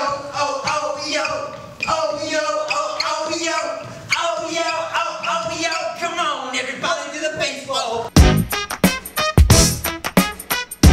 yo, oh, oh, yo.